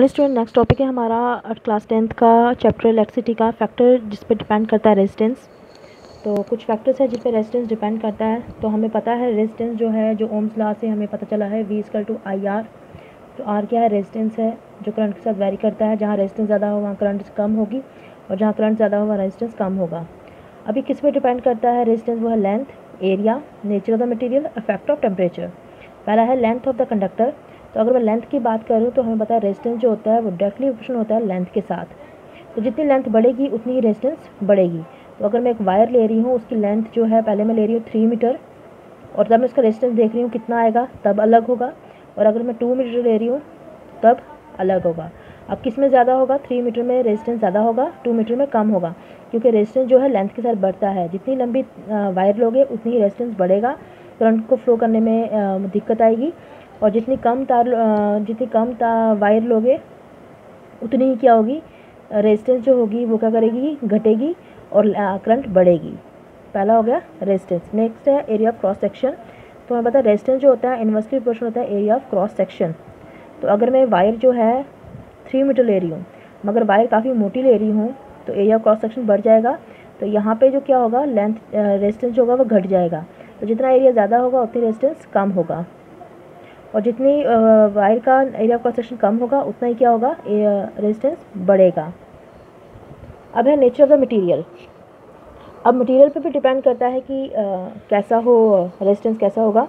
Student next topic है हमारा class tenth का चैप्टर इलेक्ट्रिसिटी का फैक्टर जिस पर डिपेंड करता है रेजिस्टेंस तो कुछ फैक्टर्स है जिस पर रेजिस्टेंस डिपेंड करता है तो हमें पता है रेजिस्टेंस जो है, जो ओम्स लॉ से हमें पता चला है V equal to I R तो आर क्या है? रेजिस्टेंस है, जो करंट के साथ वेरी करता है, जहाँ रेजिस्टेंस ज़्यादा हो वहाँ करंट कम होगी, और जहाँ करंट ज़्यादा हो वहाँ रेजिस्टेंस कम होगा. अभी किस पर डिपेंड करता है रेजिस्टेंस वो है length area nature of the material effect of temperature पहला है लेंथ ऑफ़ द कंडक्टर तो अगर मैं लेंथ की बात करूँ तो हमें पता है रेजिस्टेंस जो होता है, वो डायरेक्टली प्रोपोर्शनल होता है लेंथ के साथ। तो जितनी लेंथ बढ़ेगी, उतनी ही रेजिस्टेंस बढ़ेगी। तो अगर मैं एक वायर ले रही हूँ, उसकी लेंथ जो है, पहले मैं ले रही हूँ थ्री मीटर और जब मैं उसका रेजिस्टेंस देख रही हूँ, कितना आएगा, तब अलग होगा। और अगर मैं टू मीटर ले रही हूँ, तब अलग होगा। अब किसमें ज़्यादा होगा? थ्री मीटर में रेजिस्टेंस ज़्यादा होगा टू मीटर में कम होगा। क्योंकि रेजिस्टेंस जो है लेंथ के साथ बढ़ता है। जितनी लंबी वायर लोगे, उतनी ही रेजिस्टेंस बढ़ेगा। करंट को फ्लो करने में दिक्कत आएगी। और जितनी कम तार जितनी कम तार वायर लोगे, उतनी ही क्या होगी? रेजिस्टेंस जो होगी, वो क्या करेगी? घटेगी और करंट बढ़ेगी। पहला हो गया रेजिस्टेंस। नेक्स्ट है एरिया ऑफ़ क्रॉस सेक्शन तो हमें पता है रेजिस्टेंस जो होता है इन्वर्सली प्रोपोर्शनल होता है एरिया ऑफ़ क्रॉस सेक्शन तो अगर मैं वायर जो है थ्री मीटर ले रही हूँ, मगर वायर काफ़ी मोटी ले रही हूँ तो एरिया ऑफ़ क्रॉस सेक्शन बढ़ जाएगा। तो यहाँ पे जो क्या होगा लेंथ रेजिस्टेंस जो होगा, वो घट जाएगा। तो जितना एरिया ज़्यादा होगा, उतनी रेजिस्टेंस कम होगा। और जितनी वायर का एरिया ऑफ़ कंस्ट्रक्शन कम होगा उतना ही क्या होगा? रेजिस्टेंस बढ़ेगा। अब है नेचर ऑफ़ द मटेरियल अब मटेरियल पे भी डिपेंड करता है कि आ, कैसा हो रेजिस्टेंस कैसा होगा।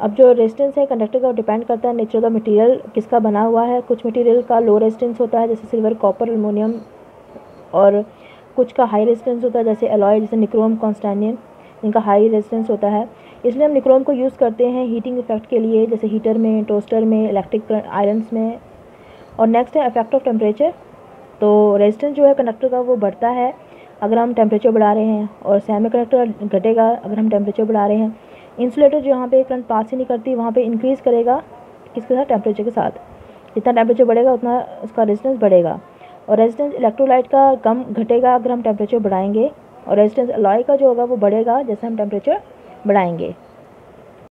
अब जो रेजिस्टेंस है कंडक्टर का डिपेंड करता है नेचर ऑफ़ द मटेरियल किसका बना हुआ है। कुछ मटेरियल का लो रेजिस्टेंस होता है जैसे सिल्वर कॉपर अल्मोनियम और कुछ का हाई रेजिस्टेंस होता है जैसे अलॉय जैसे निक्रोम कॉन्स्टेनियम इनका हाई रेजिस्टेंस होता है। इसलिए हम निक्रोम को यूज़ करते हैं हीटिंग इफ़ेक्ट के लिए, जैसे हीटर में, टोस्टर में इलेक्ट्रिक आयरन्स में। और नेक्स्ट है इफ़ेक्ट ऑफ़ टेम्परेचर तो रेजिस्टेंस जो है कंडक्टर का वो बढ़ता है अगर हम टेम्परेचर बढ़ा रहे हैं और सेमी कंडक्टर घटेगा अगर हम टेम्परेचर बढ़ा रहे हैं। इंसुलेटर जहाँ पे करंट पास ही नहीं करती, वहाँ पे इंक्रीज़ करेगा किसके साथ? टेम्परेचर के साथ। जितना टेम्परेचर बढ़ेगा, उतना उसका रेजिस्टेंस बढ़ेगा। और रेजिस्टेंस इलेक्ट्रोलाइट का कम घटेगा अगर हम टेम्परेचर बढ़ाएँगे। और रेजिस्टेंस अलॉय का जो होगा, वो बढ़ेगा जैसे हम टेम्परेचर बढ़ाएँगे।